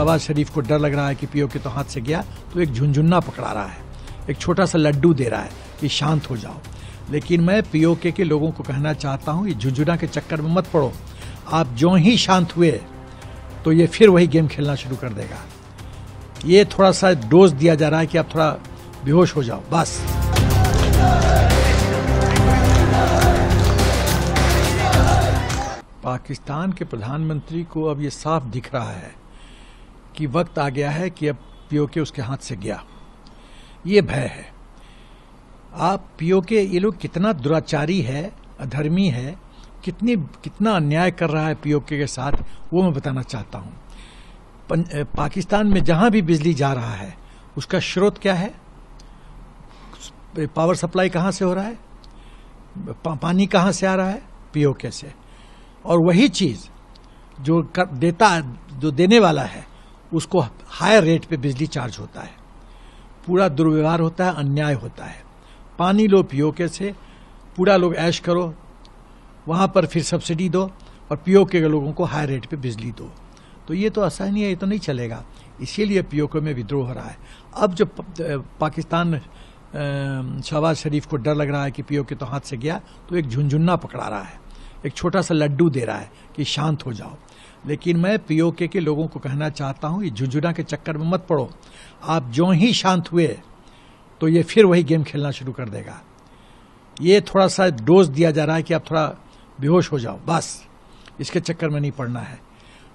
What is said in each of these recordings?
शहबाज शरीफ को डर लग रहा है कि पीओ के तो हाथ से गया तो एक झुंझुन्ना पकड़ा रहा है, एक छोटा सा लड्डू दे रहा है कि शांत हो जाओ। लेकिन मैं पीओके के लोगों को कहना चाहता हूँ, ये झुंझुना के चक्कर में मत पड़ो। आप जो ही शांत हुए तो ये फिर वही गेम खेलना शुरू कर देगा। ये थोड़ा सा डोज दिया जा रहा है कि आप थोड़ा बेहोश हो जाओ, बस। पाकिस्तान के प्रधानमंत्री को अब ये साफ़ दिख रहा है कि वक्त आ गया है कि अब पीओके उसके हाथ से गया। ये भय है। आप पीओके ये लोग कितना दुराचारी है अधर्मी है कितनी कितना अन्याय कर रहा है पीओके के साथ वो मैं बताना चाहता हूँ। पाकिस्तान में जहाँ भी बिजली जा रहा है उसका स्रोत क्या है? पावर सप्लाई कहाँ से हो रहा है? पा, पानी कहाँ से आ रहा है? पीओके से। और वही चीज़ जो कर, देता जो देने वाला है उसको हायर रेट पे बिजली चार्ज होता है। पूरा दुर्व्यवहार होता है, अन्याय होता है। पानी लो पीओके से पूरा लोग ऐश करो, वहाँ पर फिर सब्सिडी दो और पीओके के लोगों को हाई रेट पे बिजली दो। तो ये तो आसानी है ये तो नहीं चलेगा। इसीलिए पीओके में विद्रोह हो रहा है। अब जब पाकिस्तान शहबाज शरीफ को डर लग रहा है कि पीओके तो हाथ से गया तो एक झुंझुन्ना पकड़ा रहा है। एक छोटा सा लड्डू दे रहा है कि शांत हो जाओ। लेकिन मैं पीओके के लोगों को कहना चाहता हूँ ये झुंझुना के चक्कर में मत पड़ो। आप जो ही शांत हुए तो ये फिर वही गेम खेलना शुरू कर देगा। ये थोड़ा सा डोज दिया जा रहा है कि आप थोड़ा बेहोश हो जाओ बस। इसके चक्कर में नहीं पड़ना है।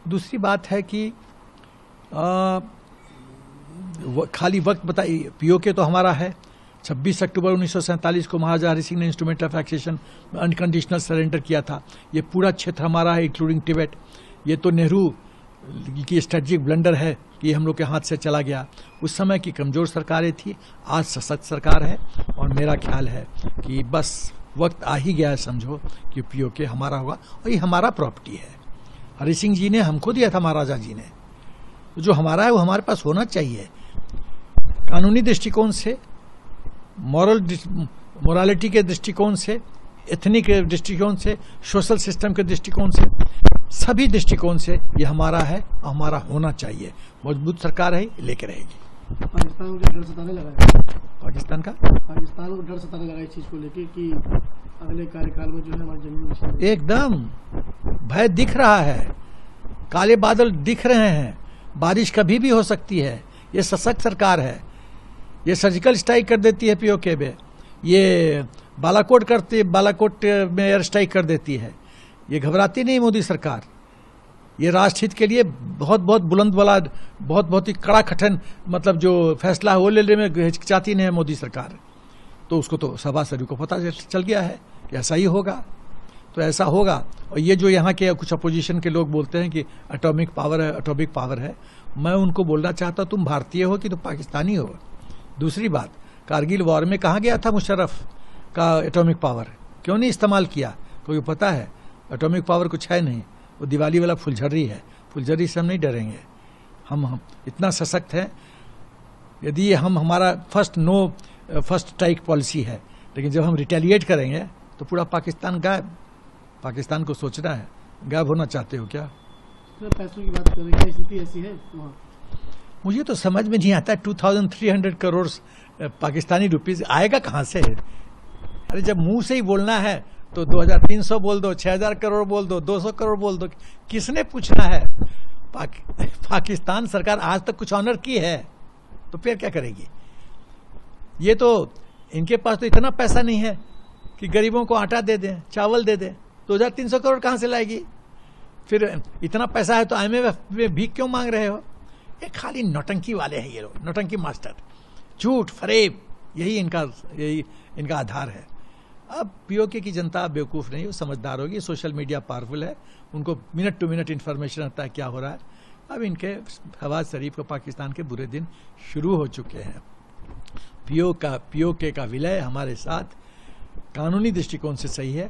दूसरी बात है कि आ, खाली वक्त बताइए पीओके तो हमारा है। 26 अक्टूबर उन्नीस सौ सैंतालीस को महाराजा हरि सिंह ने instrument of accession unconditional surrender किया था। ये पूरा क्षेत्र हमारा है इंक्लूडिंग टिबेट ये तो नेहरू की स्ट्रेटजिक ब्लंडर है कि हम लोग के हाथ से चला गया। उस समय की कमज़ोर सरकारें थी, आज सशक्त सरकार है और मेरा ख्याल है कि बस वक्त आ ही गया है समझो कि पीओके हमारा होगा और ये हमारा प्रॉपर्टी है। हरि सिंह जी ने हमको दिया था, महाराजा जी ने। जो हमारा है वो हमारे पास होना चाहिए। कानूनी दृष्टिकोण से मॉरल मोरालिटी के दृष्टिकोण से एथनिक दृष्टिकोण से सोशल सिस्टम के दृष्टिकोण से सभी दृष्टिकोण से ये हमारा है और हमारा होना चाहिए। मज़बूत सरकार है लेके रहेगी। पाकिस्तान को डर सताने लगा है। पाकिस्तान का? पाकिस्तान को डर सताने लगा इस चीज़ को लेके कि अगले कार्यकाल में जो है हमारे ज़मीन एकदम। भय दिख रहा है। काले बादल दिख रहे हैं। बारिश कभी भी हो सकती है। ये सशक्त सरकार है। ये सर्जिकल स्ट्राइक कर देती है पीओके में। ये बालाकोट करती, बालाकोट में एयर स्ट्राइक कर देती है। ये घबराती नहीं मोदी सरकार। ये राष्ट्रहित के लिए बहुत बहुत बुलंद वाला, बहुत बहुत ही कड़ा कठिन मतलब जो फैसला है, वो लेने में हिचकिचाती नहीं है मोदी सरकार। तो उसको तो सभा सभी को पता चल गया है कि ऐसा ही होगा। तो ऐसा होगा। और ये जो यहाँ के कुछ अपोजिशन के लोग बोलते हैं कि अटोमिक पावर है, एटॉमिक पावर है, मैं उनको बोलना चाहता हूँ, तुम भारतीय हो कि तुम पाकिस्तानी हो? दूसरी बात, कारगिल वॉर में कहा गया था मुशर्रफ? का एटॉमिक पावर क्यों नहीं इस्तेमाल किया? क्योंकि पता है एटॉमिक पावर कुछ है नहीं। वो दिवाली वाला फुलझर्री है। फुलझर्री से हम नहीं डरेंगे। हम हम इतना सशक्त हैं। यदि हम हमारा first no first strike policy है लेकिन जब हम रिटेलिएट करेंगे तो पूरा पाकिस्तान गायब। पाकिस्तान को सोचना है गायब होना चाहते हो क्या? पैसों की बात करें क्या स्थिति ऐसी है मुझे तो समझ में नहीं आता 2300 करोड़ पाकिस्तानी रुपीज़ आएगा कहाँ से? अरे जब मुँह से ही बोलना है तो 2300 बोल दो 6000 करोड़ बोल दो 200 करोड़ बोल दो किसने पूछना है? पाक, पाकिस्तान सरकार आज तक कुछ ऑनर की है तो फिर क्या करेगी? ये तो इनके पास तो इतना पैसा नहीं है कि गरीबों को आटा दे दें चावल दे दें दो हज़ार तीन सौ करोड़ कहाँ से लाएगी? फिर इतना पैसा है तो आईएमएफ में भीख क्यों मांग रहे हो? ये खाली नौटंकी वाले हैं ये लोग नौटंकी मास्टर झूठ फरेब यही इनका यही इनका आधार है। अब पीओके की जनता बेवकूफ़ नहीं हो समझदार होगी, सोशल मीडिया पावरफुल है, उनको मिनट टू मिनट इन्फॉर्मेशन आता है क्या हो रहा है। अब इनके हवाज शरीफ को पाकिस्तान के बुरे दिन शुरू हो चुके हैं। पीओ का, पीओके का विलय हमारे साथ कानूनी दृष्टिकोण से सही है